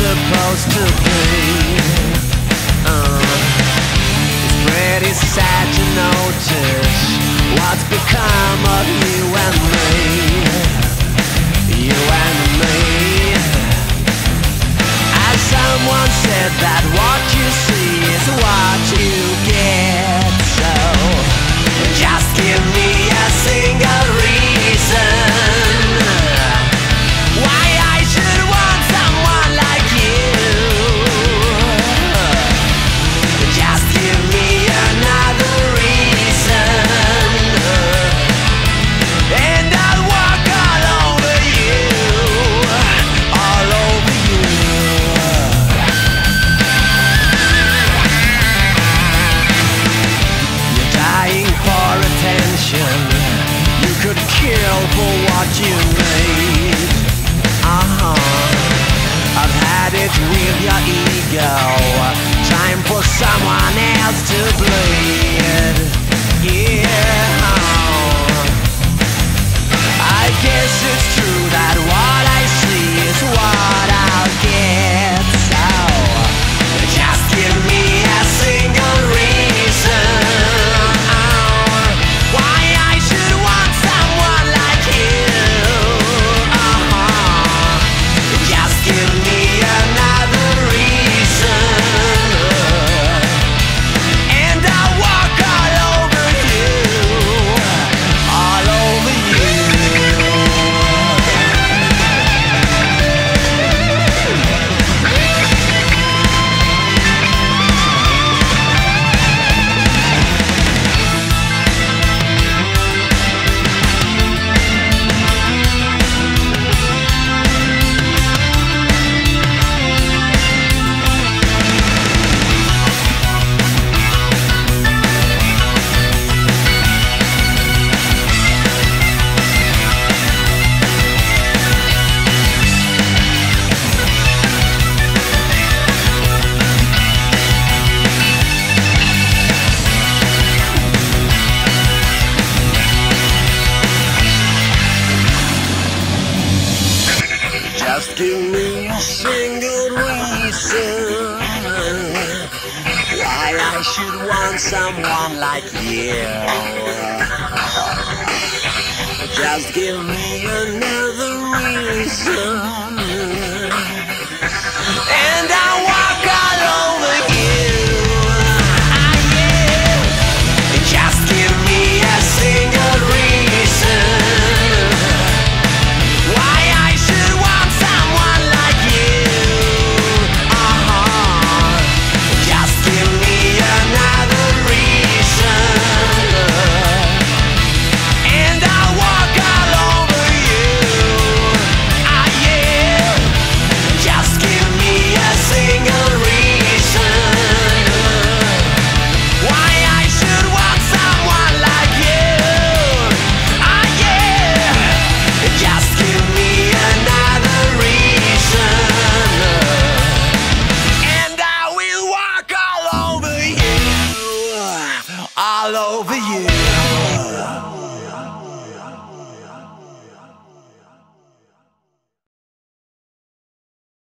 supposed to be? Uh, it's pretty sad to notice What's become of you. Just give me a single reason why I should want someone like you. Just give me another reason. Yeah.